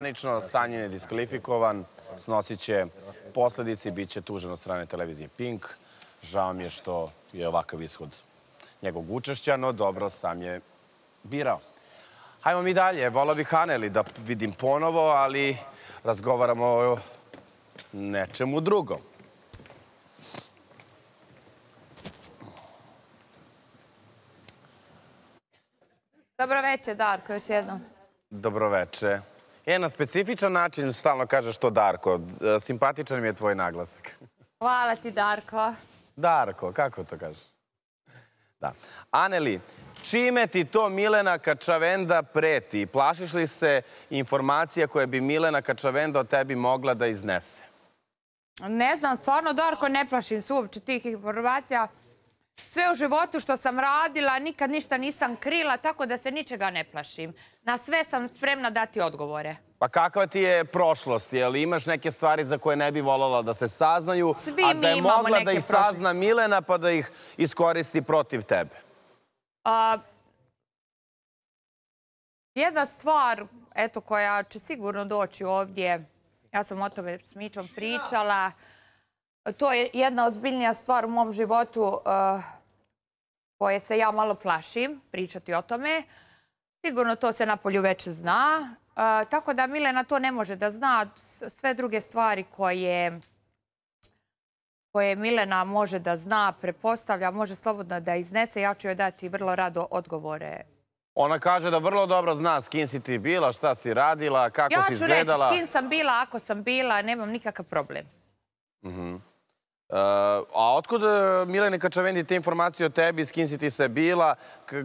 Zvanično, Sanjin je diskvalifikovan, snosit će posledice i bit će tužen od strane televizije Pink. Žao mi je što je ovakav ishod njegovog učešća, no dobro, sam je birao. Hajmo mi dalje. Volao bih Haneli da vidim ponovo, ali razgovaramo o nečemu drugom. Dobro večer, Darko, još jednom. Dobroveče. E, na specifičan način stalno kažeš to Darko. E, Simpatičan mi je tvoj naglasak. Hvala ti, Darko. Darko, kako to kažeš? Da. Aneli, čime ti to Milena Kačavenda preti? Plašiš li se informacija koje bi Milena Kačavenda o tebi mogla da iznese? Ne znam, stvarno, Darko, ne plašim se uopće tih informacija. Sve u životu što sam radila, nikad ništa nisam krila, tako da se ničega ne plašim. Na sve sam spremna dati odgovore. Pa kakva ti je prošlost? Je li imaš neke stvari za koje ne bi voljela da se saznaju, Svi a da je mogla da ih sazna Milena pa da ih iskoristi protiv tebe? A, jedna stvar, eto, koja će sigurno doći ovdje, ja sam o tome s Mičom pričala, to je jedna ozbiljnija stvar u mom životu uh, koje se ja malo plašim pričati o tome. Sigurno to se na polju već zna. Uh, tako da Milena to ne može da zna. Sve druge stvari koje koje Milena može da zna, prepostavlja, može slobodno da iznese, ja ću joj dati vrlo rado odgovore. Ona kaže da vrlo dobro zna s kim si ti bila, šta si radila, kako Ja si ću reći izgledala. s kim sam bila, ako sam bila, nemam nikakav problem. Uh, a otkud e, Milene Kačavendi te informacije o tebi, s kim si ti se bila,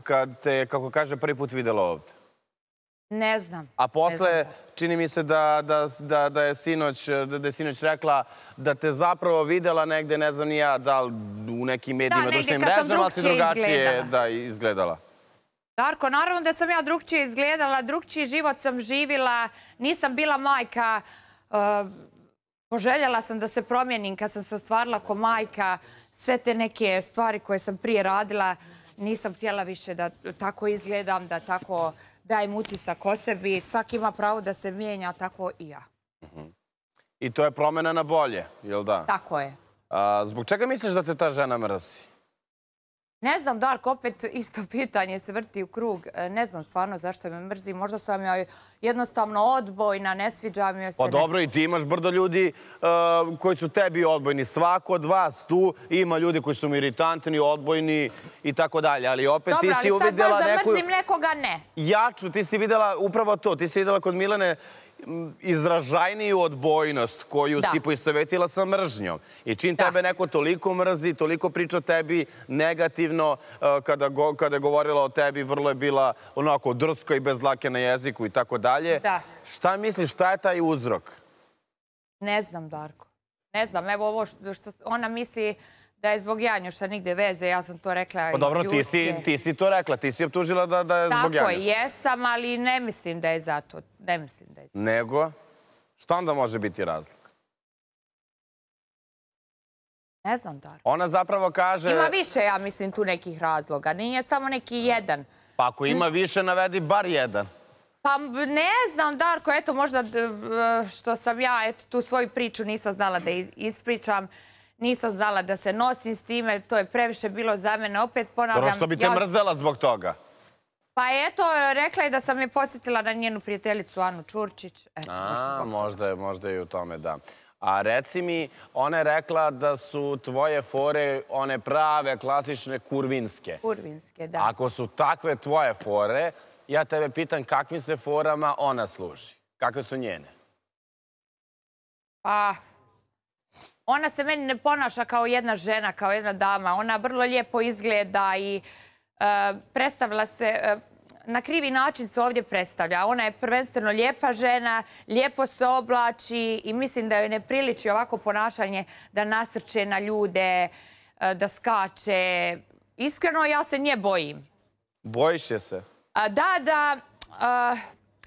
kad te, kako kaže, prvi put videla ovde? Ne znam. A posle, znam. čini mi se da, da, da, da, je sinoć, da, da je sinoć rekla da te zapravo videla negde, ne znam ni ja, da li u nekim medijima, negde društvenim mrežama, ali si drugačije izgledala. da, izgledala. Darko, naravno da sam ja drugčije izgledala, drugčiji život sam živila, nisam bila majka, uh, poželjela sam da se promijenim kad sam se ostvarila ko majka, sve te neke stvari koje sam prije radila, nisam htjela više da tako izgledam, da tako dajem utisak o sebi. Svaki ima pravo da se mijenja, tako i ja. I to je promena na bolje, jel da? Tako je. A, zbog čega misliš da te ta žena mrzi? Ne znam, Darko, opet isto pitanje se vrti u krug. E, Ne znam stvarno zašto me mrzi. Možda sam joj jednostavno odbojna, ne sviđa mi joj se. Pa dobro, i ti imaš brdo ljudi uh, koji su tebi odbojni. Svako od vas tu ima ljudi koji su mi iritantni, odbojni i tako dalje. Ali opet Dobro, ti si ali sad baš da neku mrzim nekoga, ne. jaču, ti si videla upravo to. Ti si videla kod Milene m, izražajniju odbojnost koju Da. si poistovetila sa mržnjom. I čim Da. tebe neko toliko mrzi, toliko priča tebi negativno, uh, kada, go, kada je govorila o tebi, vrlo je bila onako drska i bez dlake na jeziku i tako dalje. Da. Šta misliš, šta je taj uzrok? Ne znam, Darko. Ne znam, evo ovo što, što ona misli da je zbog Janjuša nigde veze, ja sam to rekla Pa iz dobro, ti si, ti si to rekla, ti si optužila da, da je zbog Tako je, Janjuša. jesam, ali ne mislim da je zato. Ne mislim da je zato. Nego, šta onda može biti razlog? Ne znam, Darko. Ona zapravo kaže... Ima više, ja mislim, tu nekih razloga. Nije samo neki jedan. Pa ako ima više, navedi bar jedan. Pa ne znam, Darko, eto možda v- što sam ja eto, tu svoju priču nisam znala da ispričam. Nisam znala da se nosim s time, to je previše bilo za mene. Opet ponavljam... Dobro, što bi te ja- mrzela zbog toga? Pa eto, rekla je da sam je posjetila na njenu prijateljicu Anu Čurčić. Eto, A, možda je, možda je i u tome, da. A reci mi, ona je rekla da su tvoje fore one prave, klasične, kurvinske. Kurvinske, da. Ako su takve tvoje fore, ja tebe pitam kakvim se forama ona služi? Kakve su njene? Pa, ona se meni ne ponaša kao jedna žena, kao jedna dama. Ona vrlo lijepo izgleda i e, predstavila se, e, na krivi način se ovdje predstavlja. Ona je prvenstveno lijepa žena, lijepo se oblači i mislim da joj ne priliči ovako ponašanje da nasrče na ljude, e, da skače. Iskreno, ja se nje bojim. Bojiš je se? A, Da, da, a,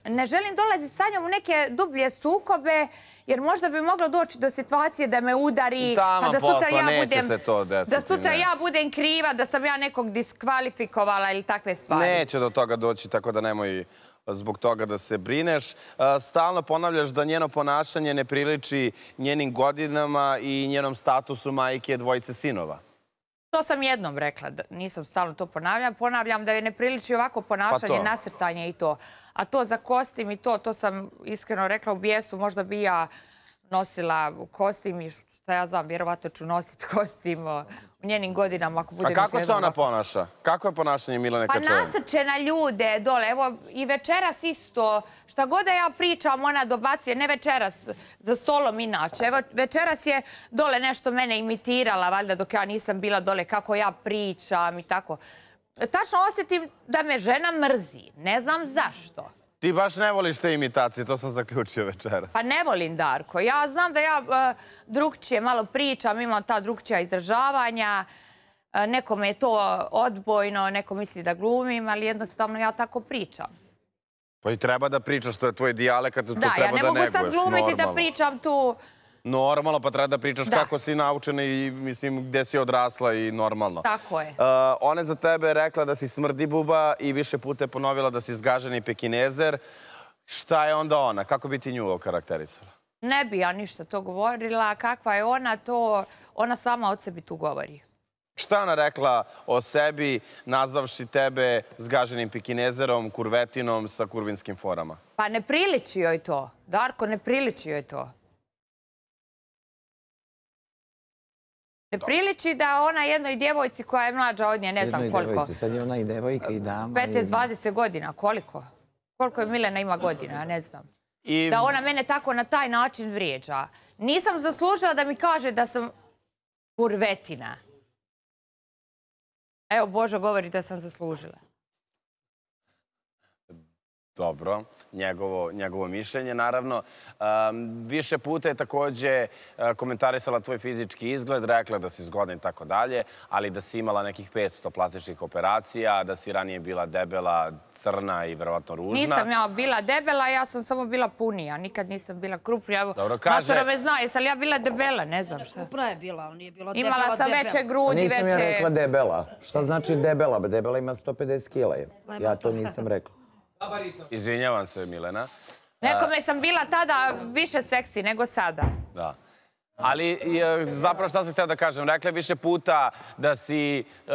ne želim dolaziti sa njom u neke dublje sukobe, jer možda bi moglo doći do situacije da me udari, pa da sutra posla, ja budem, se to desiti, da sutra ne. ja budem kriva, da sam ja nekog diskvalifikovala ili takve stvari. Neće do toga doći, tako da nemoj zbog toga da se brineš. A, Stalno ponavljaš da njeno ponašanje ne priliči njenim godinama i njenom statusu majke dvojice sinova. To sam jednom rekla, nisam stalno to ponavljam. Ponavljam da joj ne priliči ovako ponašanje, Pa nasrtanje i to. A to za kostim i to, to sam iskreno rekla u bijesu, možda bi ja nosila kostim i šta ja znam, vjerovatno ću nositi kostim njenim godinama. Ako A budem kako se ona ponaša? Kako je ponašanje Milene Pa Kačavan? nasrče na ljude dole. Evo i večeras isto. Šta god da ja pričam, ona dobacuje. Ne večeras, za stolom inače. Evo večeras je dole nešto mene imitirala, valjda dok ja nisam bila dole, kako ja pričam i tako. Tačno osjetim da me žena mrzi. Ne znam zašto. Ti baš ne voliš te imitacije, to sam zaključio večeras. Pa ne volim Darko. Ja znam da ja uh, drugčije malo pričam, imam ta drugčija izražavanja. E, nekome je to odbojno, neko misli da glumim, ali jednostavno ja tako pričam. Pa i treba da pričaš, to je tvoj dijalekt, to Da, ja treba ne da mogu neguješ. sad glumiti da pričam tu. Normalno, pa treba da pričaš Da. kako si naučena i mislim gde si odrasla i normalno. Tako je. Uh, ona je za tebe rekla da si smrdi buba i više puta je ponovila da si zgaženi pekinezer. Šta je onda ona? Kako bi ti nju okarakterisala? Ne bi ja ništa to govorila. Kakva je ona, to ona sama od sebi tu govori. Šta ona rekla o sebi, nazvavši tebe zgaženim pekinezerom, kurvetinom sa kurvinskim forama? Pa ne priliči joj to. Darko, ne priliči joj to. Ne priliči da ona jednoj djevojci koja je mlađa od nje, ne znam Jednoj koliko. devojci, Sad je ona i devojka i dama. i- 15-20 godina, koliko? Koliko je Milena ima godina, ne znam. I Da ona mene tako na taj način vrijeđa. Nisam zaslužila da mi kaže da sam kurvetina. Evo, Božo govori da sam zaslužila. Dobro, njegovo, njegovo mišljenje, naravno. Um, više puta je takođe uh, komentarisala tvoj fizički izgled, rekla da si zgodna i tako dalje, ali da si imala nekih 500 plastičnih operacija, da si ranije bila debela, crna i verovatno ružna. Nisam ja bila debela, ja sam samo bila punija. Nikad nisam bila krupnija. Dobro, kaže- Matora me zna, jesam li ja bila debela, ne znam šta. Kupra je bila, ali nije bila debela, Imala sam debela. veće grudi, Nisam ja veće... rekla debela. Šta znači debela? Be, Debela ima 150 kila. Ja to nisam rekla. Izvinjavam se, Milena. Nekome sam bila tada više seksi nego sada. Da. Ali e, zapravo šta sam htio da kažem? Rekla je više puta da si uh,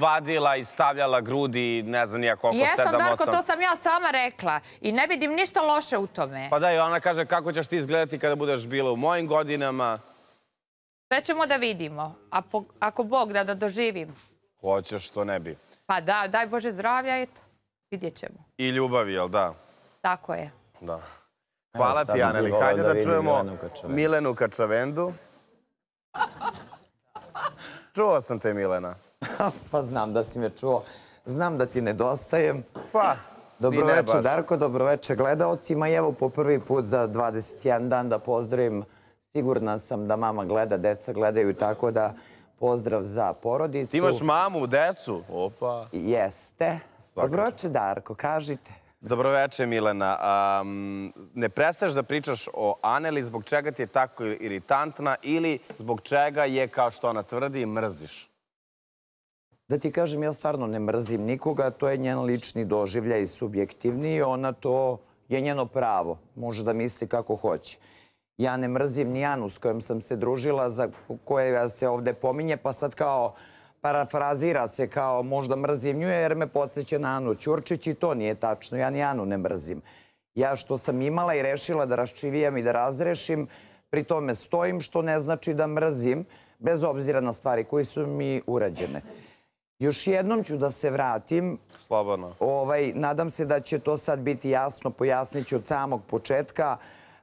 vadila i stavljala grudi, ne znam nija koliko, Jesam, sedam, Darko, osam. to sam ja sama rekla. I ne vidim ništa loše u tome. Pa da, i ona kaže kako ćeš ti izgledati kada budeš bila u mojim godinama. Sve ćemo da vidimo. A po- ako Bog da da doživim. Hoćeš, što ne bi. Pa da, daj Bože zdravlja, eto. Vidjet ćemo. I ljubavi, jel da? Tako je. Da. Hvala ti, Aneli. Hajde da da, čujemo Milenu Kačavendu. Milenu Kačavendu. Čuo sam te, Milena. pa znam da si me čuo. Znam da ti nedostajem. Pa, Dobro i ne večer, baš. Darko, dobro večer gledaocima. I evo po prvi put za 21 dan da pozdravim. Sigurna sam da mama gleda, deca gledaju, tako da pozdrav za porodicu. Ti imaš mamu, decu? Opa. Jeste. Dobro večer, Darko, kažite. Dobroveče, Milena. Um, ne prestaješ da pričaš o Aneli, zbog čega ti je tako iritantna ili zbog čega je, kao što ona tvrdi, mrziš? Da ti kažem, ja stvarno ne mrzim nikoga, to je njen lični doživljaj subjektivni i ona to je njeno pravo. Može da misli kako hoće. Ja ne mrzim ni Anu s kojom sam se družila, za kojega se ovde pominje, pa sad kao parafrazira se kao možda mrzim nju jer me podsjeća na Anu Ćurčić i to nije tačno. Ja ni Anu ne mrzim. Ja što sam imala i rešila da raščivijam i da razrešim, pri tome stojim što ne znači da mrzim, bez obzira na stvari koje su mi urađene. Još jednom ću da se vratim. Slobodno. Ovaj, nadam se da će to sad biti jasno. Pojasnit ću od samog početka.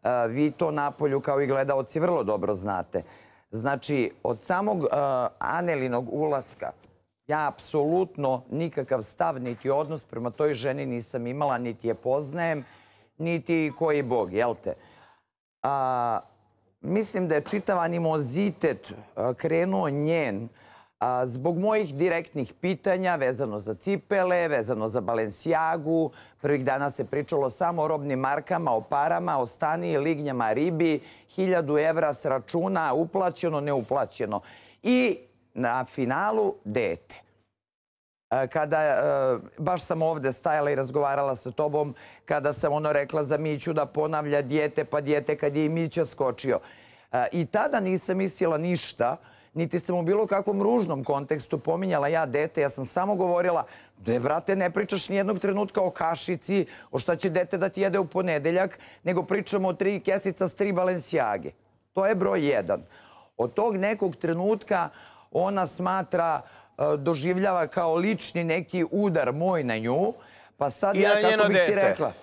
E, vi to napolju kao i gledaoci vrlo dobro znate. Znači, od samog e, Anelinog ulaska ja apsolutno nikakav stav niti odnos prema toj ženi nisam imala, niti je poznajem, niti koji bog, jel te? A, mislim da je čitav animozitet a, krenuo njen zbog mojih direktnih pitanja vezano za cipele, vezano za Balenciagu. Prvih dana se pričalo samo o robnim markama, o parama, o stani, lignjama, ribi, hiljadu evra s računa, uplaćeno, neuplaćeno. I na finalu dete. E, kada, e, baš sam ovde stajala i razgovarala sa tobom, kada sam ono rekla za Miću da ponavlja dijete, pa dijete kad je i Mića skočio. E, I tada nisam mislila ništa, niti sam u bilo kakvom ružnom kontekstu pominjala ja dete, ja sam samo govorila da brate, ne pričaš ni jednog trenutka o kašici, o šta će dete da ti jede u ponedeljak, nego pričamo o tri kesica s tri balenciage. To je broj jedan. Od tog nekog trenutka ona smatra, e, doživljava kao lični neki udar moj na nju, pa sad I ja, kako bih ti dete. rekla,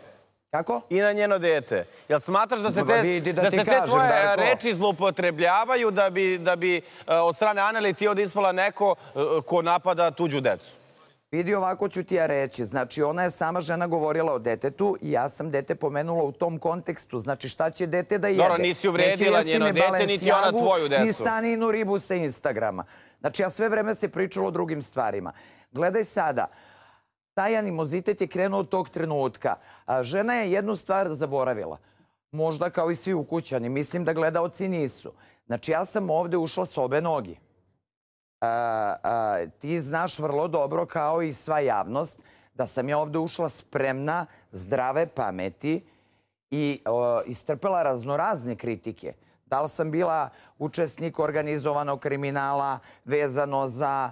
Kako? I na njeno dete. Jel smatraš da se te, da da se te kažem, tvoje Darko. reči zloupotrebljavaju da bi, da bi e, od strane Aneli ti ovdje ispala neko e, ko napada tuđu decu? Vidi, ovako ću ti ja reći. Znači, ona je sama žena govorila o detetu i ja sam dete pomenula u tom kontekstu. Znači, šta će dete da jede? Dobro, nisi uvredila njeno ni dete, niti ona tvoju decu. Ni staninu ribu sa Instagrama. Znači, ja sve vreme se pričalo o drugim stvarima. Gledaj sada, taj animozitet je krenuo od tog trenutka. A žena je jednu stvar zaboravila. Možda kao i svi ukućani. Mislim da gledaoci nisu. Znači, ja sam ovde ušla s obe nogi. A, ti znaš vrlo dobro, kao i sva javnost, da sam ja ovde ušla spremna, zdrave pameti i istrpela raznorazne kritike. Da li sam bila učesnik organizovanog kriminala vezano za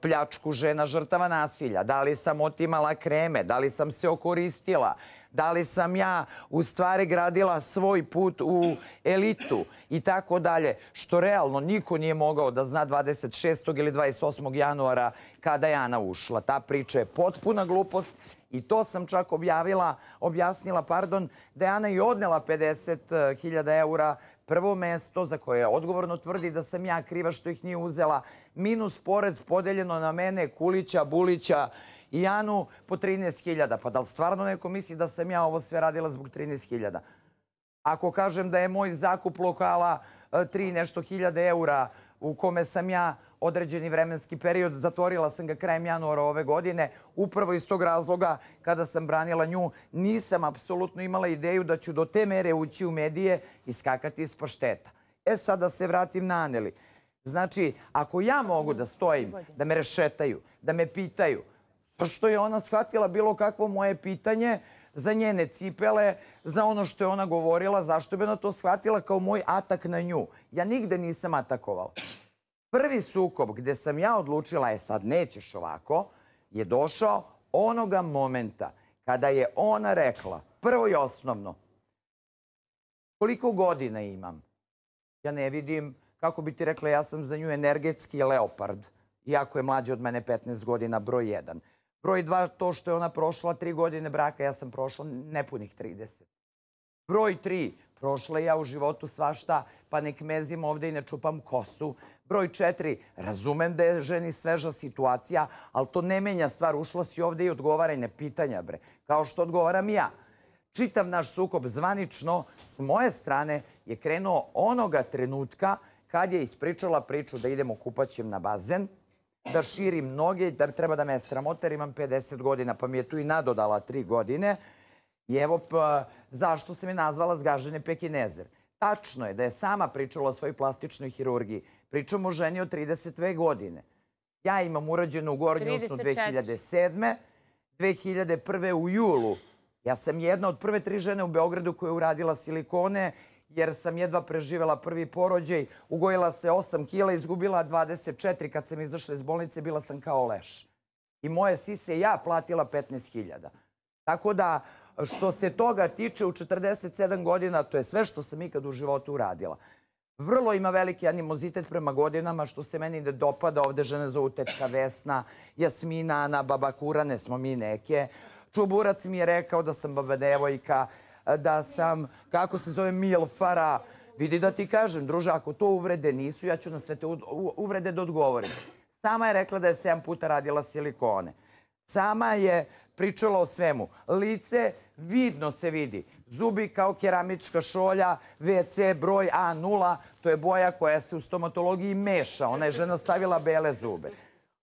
pljačku žena žrtava nasilja? Da li sam otimala kreme? Da li sam se okoristila? Da li sam ja u stvari gradila svoj put u elitu i tako dalje, što realno niko nije mogao da zna 26. ili 28. januara kada je Ana ušla. Ta priča je potpuna glupost i to sam čak objavila, objasnila, pardon, da je Ana i odnela 50.000 eura prvo mesto za koje odgovorno tvrdi da sam ja kriva što ih nije uzela, minus porez podeljeno na mene, Kulića, Bulića, i Anu po 13.000. Pa da li stvarno neko misli da sam ja ovo sve radila zbog 13.000? Ako kažem da je moj zakup lokala e, tri nešto hiljade eura u kome sam ja određeni vremenski period, zatvorila sam ga krajem januara ove godine, upravo iz tog razloga kada sam branila nju, nisam apsolutno imala ideju da ću do te mere ući u medije i skakati iz pašteta. E sad da se vratim na Aneli. Znači, ako ja mogu da stojim, da me rešetaju, da me pitaju, što je ona shvatila bilo kakvo moje pitanje za njene cipele, za ono što je ona govorila, zašto bi ona to shvatila kao moj atak na nju. Ja nigde nisam atakovala. Prvi sukob gde sam ja odlučila, je sad nećeš ovako, je došao onoga momenta kada je ona rekla, prvo i osnovno, koliko godina imam? Ja ne vidim, kako bi ti rekla, ja sam za nju energetski leopard, iako je mlađa od mene 15 godina, broj 1. Broj dva, to što je ona prošla tri godine braka, ja sam prošla nepunih 30. Broj tri, prošla ja u životu svašta, pa nek mezim ovde i ne čupam kosu. Broj četiri, razumem da je ženi sveža situacija, ali to ne menja stvar. Ušla si ovde i odgovaraj na pitanja, bre. Kao što odgovaram ja. Čitav naš sukob zvanično s moje strane je krenuo onoga trenutka kad je ispričala priču da idemo kupaćem na bazen, da širim noge, da treba da me sramote jer imam 50 godina, pa mi je tu i nadodala 3 godine. I evo pa, zašto se mi nazvala zgažene pekinezer. Tačno je da je sama pričala o svojoj plastičnoj hirurgiji. Pričamo o ženi od 32 godine. Ja imam urađenu u gornju usnu 34. 2007. 2001. u julu. Ja sam jedna od prve tri žene u Beogradu koja je uradila silikone jer sam jedva preživela prvi porođaj, ugojila se 8 kila, izgubila 24. Kad sam izašla iz bolnice, bila sam kao leš. I moje sise ja platila 15.000. Tako da, što se toga tiče, u 47 godina, to je sve što sam ikad u životu uradila. Vrlo ima veliki animozitet prema godinama, što se meni ne dopada. Ovde žene zovu tečka Vesna, Jasmina, Ana, baba Kura, ne smo mi neke. Čuburac mi je rekao da sam baba devojka, da sam, kako se zove, Milfara. Vidi da ti kažem, druže, ako to uvrede nisu, ja ću na sve te uvrede da odgovorim. Sama je rekla da je 7 puta radila silikone. Sama je pričala o svemu. Lice vidno se vidi. Zubi kao keramička šolja, WC broj A0, to je boja koja se u stomatologiji meša. Ona je žena stavila bele zube.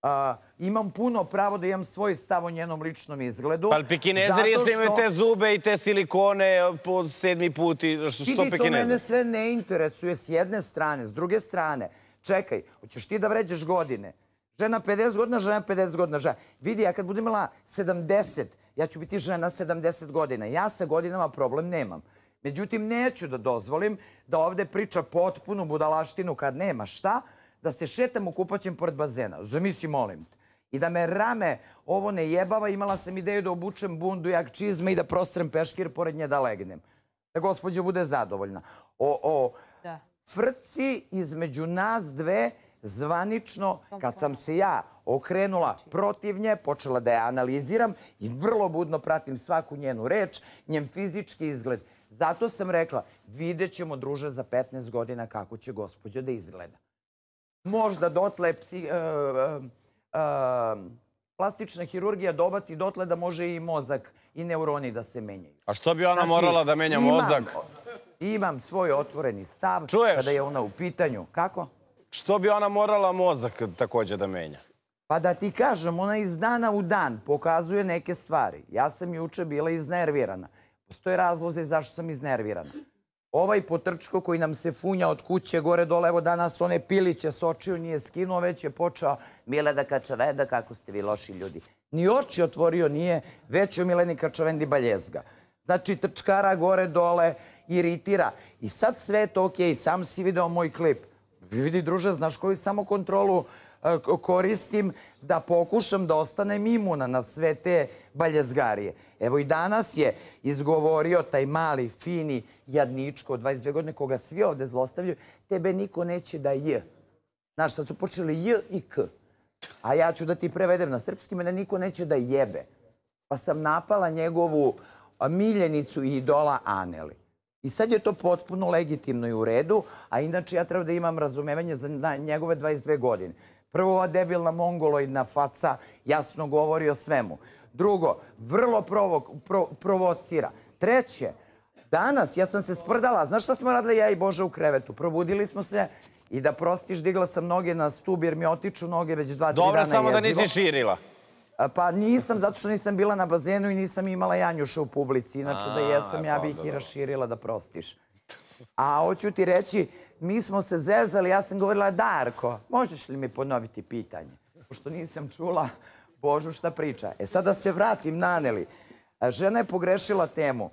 A, imam puno pravo da imam svoj stav o njenom ličnom izgledu. Pa pekinezeri isto imaju što- te zube i te silikone po sedmi put i što Vidi, to mene sve ne interesuje s jedne strane. S druge strane, čekaj, hoćeš ti da vređaš godine? Žena 50 godina, žena 50 godina. Žena. Vidi, ja kad budem imala 70, ja ću biti žena 70 godina. Ja sa godinama problem nemam. Međutim, neću da dozvolim da ovde priča potpunu budalaštinu kad nema šta, da se šetam u kupaćem pored bazena. Zamisli, molim te. I da me rame ovo ne jebava, imala sam ideju da obučem bundu, jak čizme i da prostrem peškir pored nje da legnem. Da gospođa bude zadovoljna. O, o Da. frci između nas dve zvanično, kad sam se ja okrenula protiv nje, počela da je analiziram i vrlo budno pratim svaku njenu reč, njen fizički izgled. Zato sam rekla, vidjet ćemo, druže, za 15 godina kako će gospođa da izgleda. Možda dotle psi, e, e, plastična hirurgija dobaci dotle da može i mozak i neuroni da se menjaju. A što bi ona Znači, morala da menja imam- mozak? Imam svoj otvoreni stav Čuješ? kada je ona u pitanju. Kako? Što bi ona morala mozak takođe da menja? Pa da ti kažem, ona iz dana u dan pokazuje neke stvari. Ja sam juče bila iznervirana. Postoje razloze zašto sam iznervirana. Ovaj potrčko koji nam se funja od kuće gore dole, evo danas one piliće s očiju nije skinuo, već je počeo Mileda Kačavenda, kako ste vi loši ljudi. Ni oči otvorio nije, već je Mileni Kačavendi baljezga. Znači, trčkara gore dole, iritira. I sad sve to okej, sam si video moj klip. Vidi, druže, znaš koju samo kontrolu e, koristim da pokušam da ostanem imuna na sve te baljezgarije. Evo i danas je izgovorio taj mali, fini jadničko od 22 godine koga svi ovde zlostavljaju, tebe niko neće da je. Znaš, sad su počeli j i k. A ja ću da ti prevedem na srpski, mene niko neće da jebe. Pa sam napala njegovu miljenicu i idola Aneli. I sad je to potpuno legitimno i u redu, a inače ja treba da imam razumevanje za njegove 22 godine. Prvo, ova debilna mongoloidna faca jasno govori o svemu. Drugo, vrlo provo, pro, provocira. Treće, danas ja sam se sprdala, znaš šta smo radili ja i Bože u krevetu? Probudili smo se i da prostiš, digla sam noge na stub jer mi otiču noge već dva, tri Dobro, dana samo da nisi širila. Pa nisam, zato što nisam bila na bazenu i nisam imala Janjuša u publici. Inače da jesam, ja bih ih i raširila da prostiš. A hoću ti reći, mi smo se zezali, ja sam govorila, Darko, možeš li mi ponoviti pitanje? Pošto nisam čula Božu šta priča. E sad da se vratim na Aneli. Žena je pogrešila temu.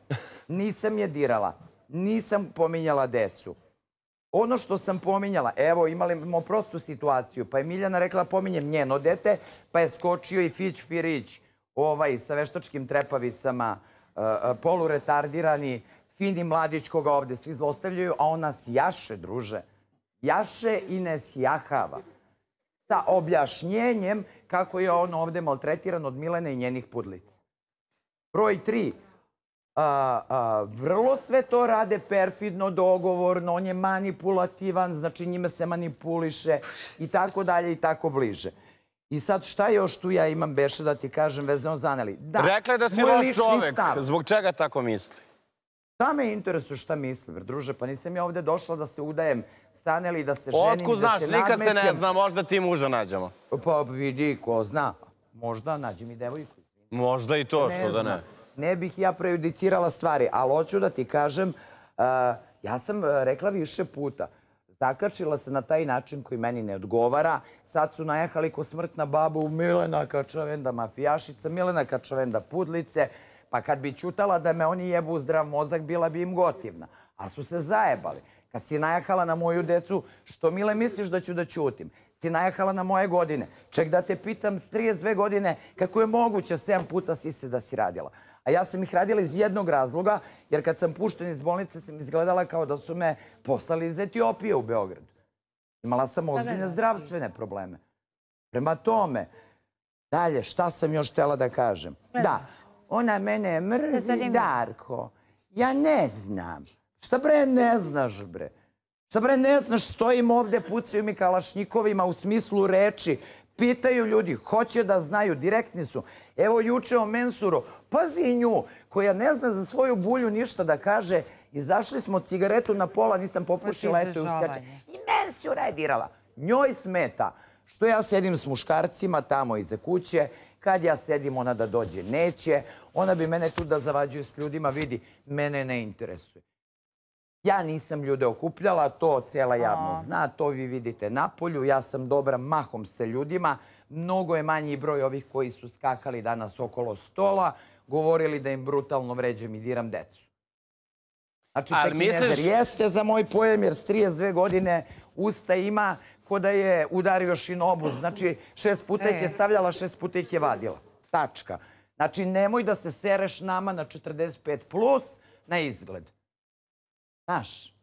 Nisam je dirala. Nisam pominjala decu. Ono što sam pominjala, evo imali smo prostu situaciju, pa je Miljana rekla pominjem njeno dete, pa je skočio i Fić Firić, ovaj sa veštačkim trepavicama, uh, uh, poluretardirani, fini mladić koga ovde svi zlostavljaju, a on nas jaše, druže. Jaše i ne sjahava. Sa objašnjenjem kako je on ovde maltretiran od Milene i njenih pudlica. Broj tri, a, a, vrlo sve to rade perfidno, dogovorno, on je manipulativan, znači njime se manipuliše i tako dalje i tako bliže. I sad šta još tu ja imam beše da ti kažem vezano za Aneli? Da, Rekla je da si loš čovek. stav. Zbog čega tako misli? Šta me interesuje šta misli, druže? Pa nisam ja ovde došla da se udajem sa Aneli, da se ženim, Otkud da znaš, se nikad se ne nadmećem. zna, možda ti muža nađemo. Pa vidi, ko zna. Možda nađi mi devojku. Možda i to, što da ne. Ne bih ja prejudicirala stvari, ali hoću da ti kažem, uh, ja sam uh, rekla više puta, zakačila se na taj način koji meni ne odgovara. Sad su najehali ko smrtna baba u Milena Kačavenda mafijašica, Milena Kačavenda pudlice, pa kad bi čutala da me oni jebu u zdrav mozak, bila bi im gotivna. Ali su se zajebali. Kad si najahala na moju decu, što Mile misliš da ću da ćutim? Si najahala na moje godine. Ček da te pitam s 32 godine kako je moguće 7 puta si se da si radila. A ja sam ih radila iz jednog razloga, jer kad sam pušten iz bolnice sam izgledala kao da su me poslali iz Etiopije u Beograd. Imala sam ozbiljne da. zdravstvene probleme. Prema tome, dalje, šta sam još htela da kažem? Da, ona mene mrzi. Darko. Ja ne znam. Šta bre ne znaš, bre? Šta bre ne znaš, stojim ovde, pucaju mi kalašnjikovima u smislu reči. Pitaju ljudi, hoće da znaju, direktni su. Evo juče o Mensuru, pazi nju, koja ne zna za svoju bulju ništa da kaže. Izašli smo cigaretu na pola, nisam popušila, eto je uskače. I Mensura je dirala. Njoj smeta što ja sedim s muškarcima tamo iza kuće, kad ja sedim ona da dođe neće, ona bi mene tu da zavađuje s ljudima, vidi, mene ne interesuje. Ja nisam ljude okupljala, to cijela javnost zna, to vi vidite na polju. Ja sam dobra mahom sa ljudima. Mnogo je manji broj ovih koji su skakali danas okolo stola, govorili da im brutalno vređam i diram decu. Znači, Ali Pekinezer misliš- jeste za moj pojem, jer s 32 godine usta ima ko da je udario šinobu. Znači, šest puta ih je stavljala, šest puta ih je vadila. Tačka. Znači, nemoj da se sereš nama na 45 plus na izgled. Znaš,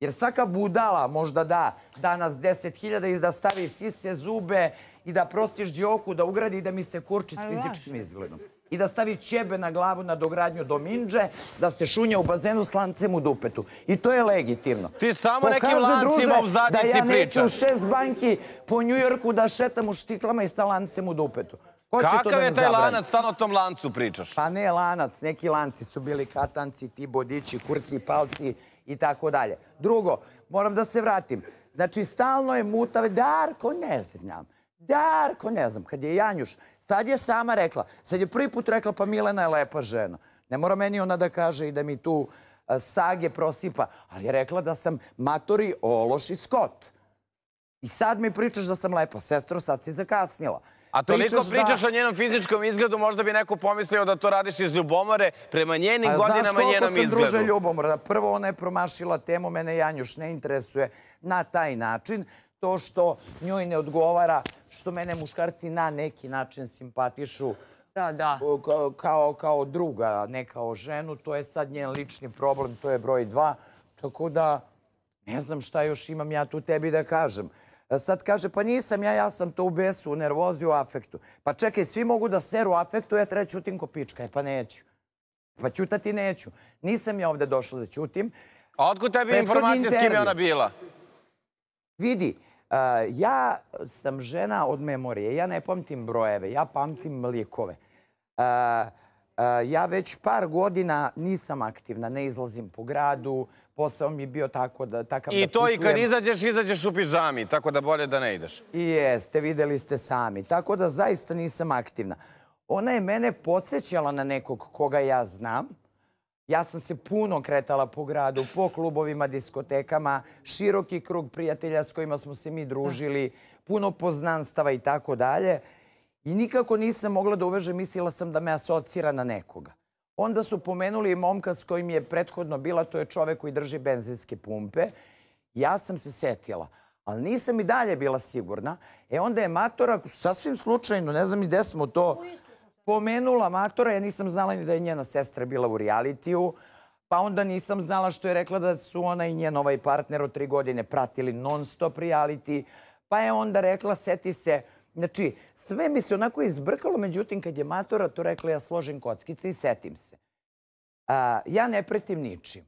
jer svaka budala možda da danas 10.000 i da stavi sise, zube i da prostiš džoku, da ugradi i da mi se kurči s fizičkim izgledom. I da stavi ćebe na glavu na dogradnju do minđe, da se šunja u bazenu s lancem u dupetu. I to je legitimno. Ti samo nekim lancima u zadnjici Da ja neću u pričaš. šest banki po Njujorku da šetam u štiklama i sa lancem u dupetu. Ko će to da Kakav me je taj zabrani? lanac, stalno o tom lancu pričaš? Pa ne lanac, neki lanci su bili katanci, ti bodići, kurci, palci i tako dalje. Drugo, moram da se vratim. Znači, stalno je mutav, Darko, ne znam. Darko, ne znam. Kad je Janjuš, sad je sama rekla, sad je prvi put rekla, pa Milena je lepa žena. Ne mora meni ona da kaže i da mi tu a, sage prosipa, ali je rekla da sam matori, ološ i skot. I sad mi pričaš da sam lepa. Sestro, sad si zakasnila. A toliko da- pričaš o njenom fizičkom izgledu, možda bi neko pomislio da to radiš iz ljubomore prema njenim A godinama znaš i koliko njenom sam druže izgledu. ljubomorna? Prvo, ona je promašila temu, mene Janjuš ne interesuje na taj način. To što njoj ne odgovara, što mene muškarci na neki način simpatišu Da, da. kao, kao, druga, a ne kao ženu, to je sad njen lični problem, to je broj dva. Tako da, ne znam šta još imam ja tu tebi da kažem. E, Sad kaže, pa nisam ja, ja sam to u besu, u nervozi, u afektu. Pa čekaj, svi mogu da seru u afektu, ja treba ćutim ko pička. E pa neću. Pa ćutati neću. Nisam ja ovde došla da ćutim. A otkud tebi informacija s kim je ona bila? Vidi, uh, ja sam žena od memorije. Ja ne pamtim brojeve, ja pamtim likove. Uh, uh, ja već par godina nisam aktivna, ne izlazim po gradu, posao mi je bio tako da, takav I da to i kad putujem. izađeš, izađeš u pižami, tako da bolje da ne ideš. I Jeste, videli ste sami. Tako da zaista nisam aktivna. Ona je mene podsjećala na nekog koga ja znam. Ja sam se puno kretala po gradu, po klubovima, diskotekama, široki krug prijatelja s kojima smo se mi družili, puno poznanstava i tako dalje. I nikako nisam mogla da uvežem, mislila sam da me asocira na nekoga. Onda su pomenuli i momka s kojim je prethodno bila, to je čovek koji drži benzinske pumpe. Ja sam se setila, ali nisam i dalje bila sigurna. E onda je Matora, sasvim slučajno, ne znam i gde smo to, pomenula Matora, ja nisam znala ni da je njena sestra bila u realitiju, pa onda nisam znala što je rekla da su ona i njen ovaj partner od tri godine pratili non stop reality, pa je onda rekla, seti se, znači sve mi se onako izbrkalo, međutim kad je Matora to rekla, ja složim kockice i setim se. Ja ne pretim ničim.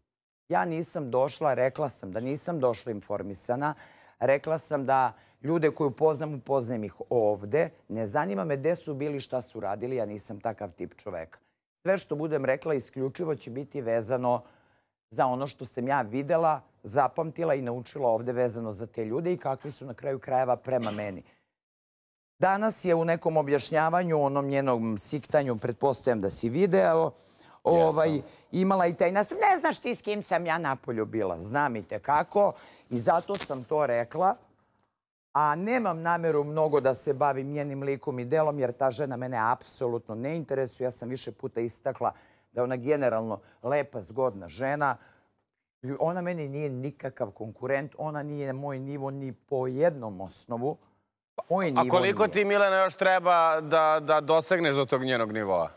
Ja nisam došla, rekla sam da nisam došla informisana, rekla sam da ljude koju poznam, upoznajem ih ovde. Ne zanima me gde su bili, šta su radili, ja nisam takav tip čoveka. Sve što budem rekla isključivo će biti vezano za ono što sam ja videla, zapamtila i naučila ovde vezano za te ljude i kakvi su na kraju krajeva prema meni. Danas je u nekom objašnjavanju, onom njenom siktanju, pretpostavljam da si video, ovaj, imala i taj nastup. Ne znaš ti s kim sam ja napolju bila. Znam i te kako i zato sam to rekla. A nemam nameru mnogo da se bavim njenim likom i delom, jer ta žena mene apsolutno ne interesuje. Ja sam više puta istakla da je ona generalno lepa, zgodna žena. Ona meni nije nikakav konkurent, ona nije moj nivo ni po jednom osnovu. Moj A koliko nije. ti, Milena, još treba da, da dosegneš do tog njenog nivoa?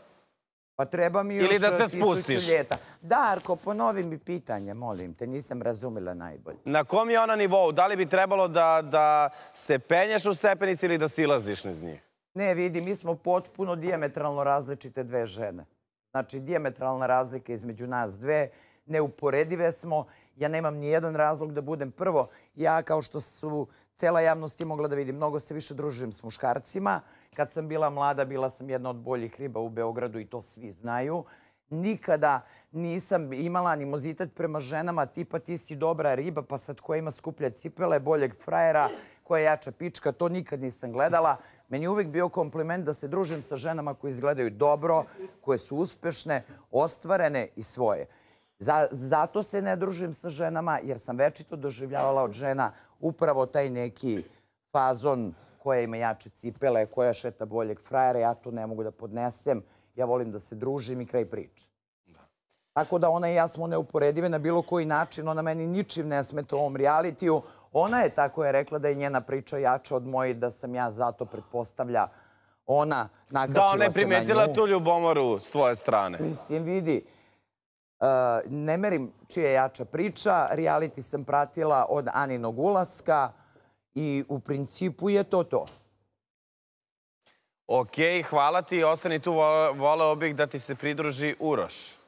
Pa treba mi još Ili da se e, tisuću spustiš. ljeta. Darko, ponovi mi pitanje, molim te, nisam razumela najbolje. Na kom je ona nivou? Da li bi trebalo da, da se penješ u stepenici ili da silaziš niz njih? Ne, vidi, mi smo potpuno diametralno različite dve žene. Znači, diametralna razlika između nas dve, neuporedive smo. Ja nemam ni jedan razlog da budem prvo. Ja, kao što su cela javnost je mogla da vidi, mnogo se više družim s muškarcima. Kad sam bila mlada, bila sam jedna od boljih riba u Beogradu i to svi znaju. Nikada nisam imala animozitet prema ženama tipa ti si dobra riba, pa sad ko ima skuplje cipele, boljeg frajera, koja je jača pička, to nikad nisam gledala. Meni je uvijek bio kompliment da se družim sa ženama koje izgledaju dobro, koje su uspešne, ostvarene i svoje. Za, zato se ne družim sa ženama, jer sam večito doživljavala od žena upravo taj neki fazon koja ima jače cipele, koja šeta boljeg frajera, ja to ne mogu da podnesem. Ja volim da se družim i kraj priče. Tako da ona i ja smo neuporedive na bilo koji način. Ona meni ničim ne smeta u ovom realitiju. Ona je tako je rekla da je njena priča jača od moje da sam ja zato pretpostavlja ona nakačila Da, ona je se na primetila nju. tu ljubomoru s tvoje strane. Mislim, vidi, ne merim čija je jača priča. Reality sam pratila od Aninog ulaska i u principu je to to. Ok, hvala ti. Ostani tu, vo- voleo bih da ti se pridruži Uroš.